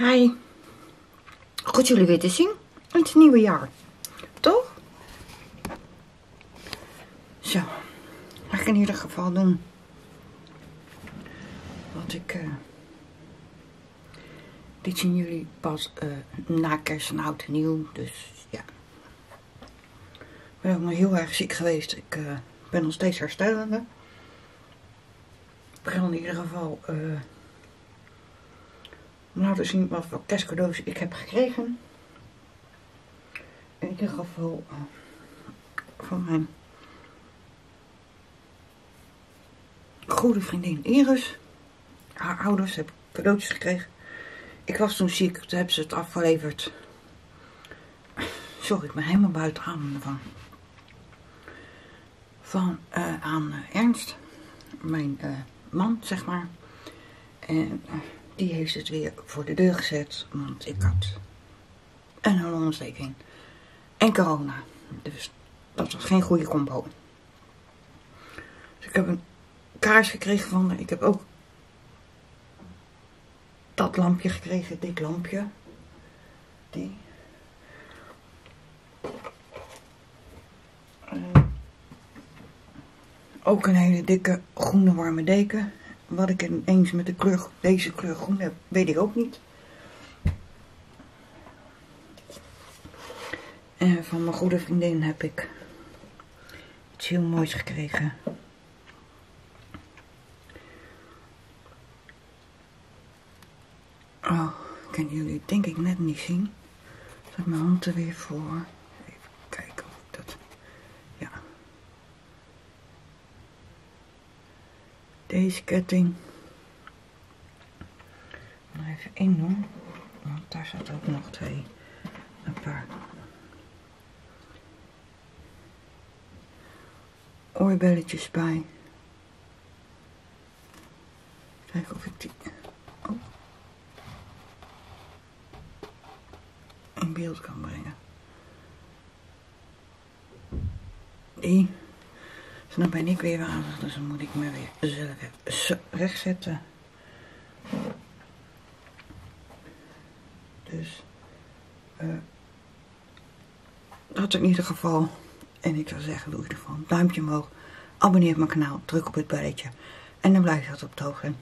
Hi. Goed jullie weer te zien. Het nieuwe jaar. Toch? Zo. Ga ik in ieder geval doen. Wat ik... eh dit zien jullie pas eh, na kerst en oud en nieuw. Dus ja. Ik ben ook nog heel erg ziek geweest. Ik eh, ben nog steeds herstellende. Ik begin in ieder geval... eh laten zien wat voor kerstcadeaus ik heb gekregen. In ieder geval uh, van mijn goede vriendin Iris. Haar ouders hebben cadeautjes gekregen. Ik was toen ziek, toen hebben ze het afgeleverd. Sorry, ik ben helemaal buiten adem ervan. Van uh, aan Ernst, mijn uh, man, zeg maar. En die heeft het weer voor de deur gezet, want ik had een longontsteking en corona. Dus dat was geen goede combo. Dus ik heb een kaars gekregen van. Ik heb ook dat lampje gekregen, dit lampje. Die. Uh, ook een hele dikke groene warme deken. Wat ik ineens met de kleur, deze kleur groen heb, weet ik ook niet. En van mijn goede vriendin heb ik iets heel moois gekregen. Oh, kunnen jullie denk ik net niet zien. Zet mijn hand er weer voor. Even kijken of ik dat... Ja. Deze ketting. Even één doen. Want daar zat ook nog twee. Een paar. Oorbelletjes bij. Kijken of ik die... Oh. in beeld kan brengen. Die. Dus dan ben ik weer waardig, dus dan moet ik me weer zelf rechtzetten. Dus. Uh, dat in ieder geval. En ik zou zeggen, doe je ervan. Duimpje omhoog. Abonneer op mijn kanaal. Druk op het belletje. En dan blijf je altijd op het hoogte.